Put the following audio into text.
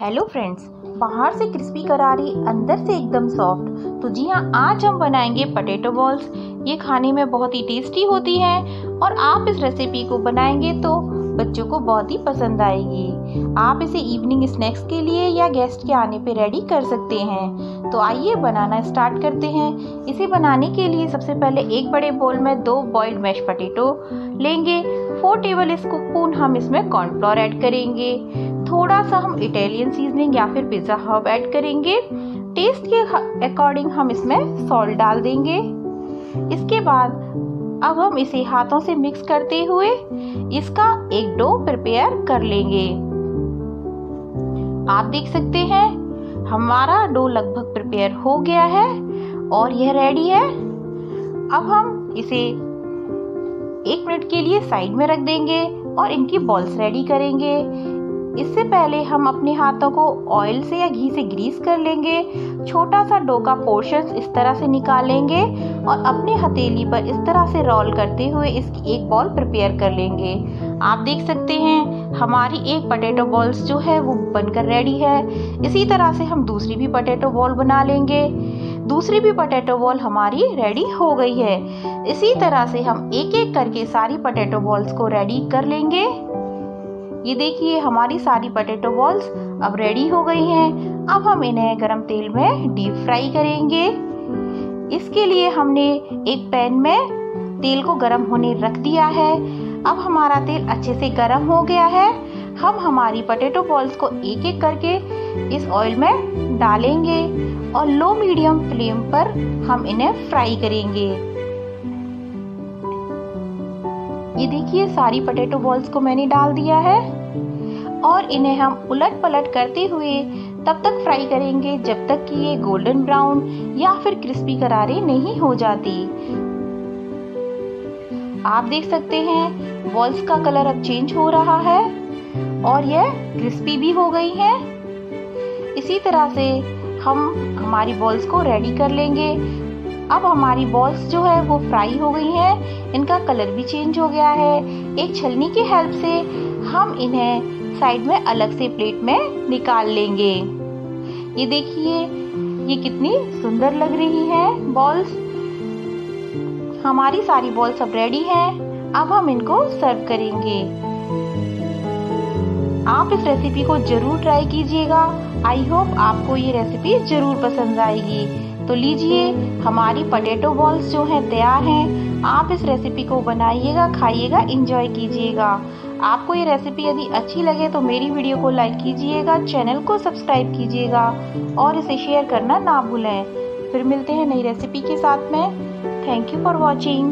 Hello friends बाहर से crispy करारी, अंदर से एकदम सॉफ्ट तो जी हाँ आज हम बनाएँगे पटेटो बॉल्स ये खाने में बहुत ही टेस्टी होती हैं और आप इस रेसिपी को बनाएँगे तो बच्चों को बहुत ही पसंद आएगी। आप इसे इवनिंग स्नैक्स के लिए या गेस्ट के आने पे रेडी कर सकते हैं। तो आइए बनाना स्टार्ट करते हैं। इसे बनाने के लिए सबसे पहले एक बड़े बोल में दो बॉइल्ड मैश पटेटो लेंगे। फोर टेबल स्पून हम इसमें कॉर्नफ्लोर ऐड करेंगे। थोड़ा सा हम इटालियन सीजनिंग या फिर पिज़्ज़ा हब ऐड करेंगे। टेस्ट के अकॉर्डिंग हम इसमें सॉल्ट डाल देंगे। इसके बाद अब हम इसे हाथों से मिक्स करते हुए इसका एक डो प्रिपेयर कर लेंगे। आप देख सकते हैं, हमारा डो लगभग प्रिपेयर हो गया है और यह रेडी है। अब हम इसे एक मिनट के लिए साइड में रख देंगे और इनकी बॉल्स रेडी करेंगे। इससे पहले हम अपने हाथों को ऑयल से या घी से ग्रीस कर लेंगे। छोटा सा डो का पोर्शन इस तरह से निकालेंगे और अपने हथेली पर इस तरह से रोल करते हुए इसकी एक बॉल प्रिपेयर कर लेंगे। आप देख सकते हैं, हमारी एक पटेटो बॉल्स जो है वो बनकर रेडी है। इसी तरह से हम दूसरी भी पटेटो बॉल बना लेंगे। दूसरी भी पटेटो बॉल हमारी रेडी हो गई है। इसी तरह से हम एक एक करके सारी पटेटो बॉल्स को रेडी कर लेंगे। ये देखिए, हमारी सारी पटेटो बॉल्स अब रेडी हो गई हैं। अब हम इन्हें गरम तेल में डीप फ्राई करेंगे। इसके लिए हमने एक पैन में तेल को गरम होने रख दिया है। अब हमारा तेल अच्छे से गरम हो गया है। हम हमारी पटेटो बॉल्स को एक एक करके इस ऑयल में डालेंगे और लो मीडियम फ्लेम पर हम इन्हें फ्राई करेंगे। ये देखिए, सारी पटेटो बॉल्स को मैंने डाल दिया है। और इन्हें हम उलट पलट करते हुए तब तक फ्राई करेंगे जब तक कि ये गोल्डन ब्राउन या फिर क्रिस्पी करारे नहीं हो जाती। आप देख सकते हैं बॉल्स का कलर अब चेंज हो रहा है और यह क्रिस्पी भी हो गई है। इसी तरह से हम हमारी बॉल्स को रेडी कर लेंगे। अब हमारी बॉल्स जो है वो फ्राई हो गई हैं। इनका कलर भी चेंज हो गया है। एक छलनी की हेल्प से हम इन्हें साइड में अलग से प्लेट में निकाल लेंगे। ये देखिए, ये कितनी सुंदर लग रही है बॉल्स हमारी सारी बॉल्स अब रेडी हैं। अब हम इनको सर्व करेंगे। आप इस रेसिपी को ज़रूर ट्राई कीजिएगा। आई होप आपको ये रेसिपी ज़रूर पसंद आएगी। तो लीजिए, हमारी पटेटो बॉल्स जो हैं, तैयार हैं। आप इस रेसिपी को बनाइएगा, खाइएगा इंजॉय कीजिएगा। आपको ये रेसिपी यदि अच्छी लगे तो मेरी वीडियो को लाइक कीजिएगा चैनल को सब्सक्राइब कीजिएगा और इसे शेयर करना ना भूलें। फिर मिलते हैं नई रेसिपी के साथ में। Thank you for watching